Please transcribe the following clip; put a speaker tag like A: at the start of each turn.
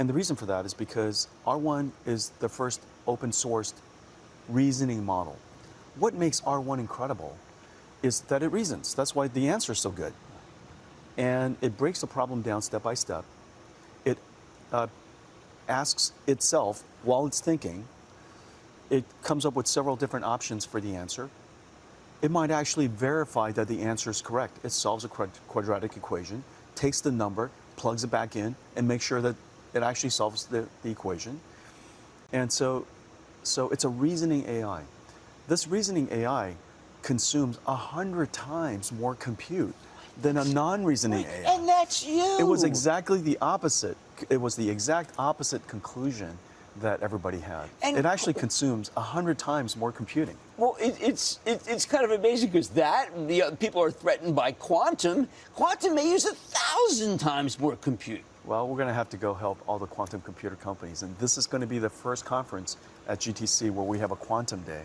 A: And the reason for that is because R1 is the first open sourced reasoning model. What makes R1 incredible is that it reasons. That's why the answer is so good. And it breaks the problem down step by step. It uh, asks itself while it's thinking. It comes up with several different options for the answer. It might actually verify that the answer is correct. It solves a quadratic equation, takes the number, plugs it back in, and makes sure that it actually solves the, the equation. And so, so it's a reasoning AI. This reasoning AI consumes a hundred times more compute than a non-reasoning AI.
B: And that's you.
A: It was exactly the opposite. It was the exact opposite conclusion that everybody had.
B: And-
A: it actually consumes a hundred times more computing.
B: Well, it, it's it, it's kind of amazing because that the uh, people are threatened by quantum. Quantum may use a thousand times more compute.
A: Well, we're going to have to go help all the quantum computer companies, and this is going to be the first conference at GTC where we have a quantum day.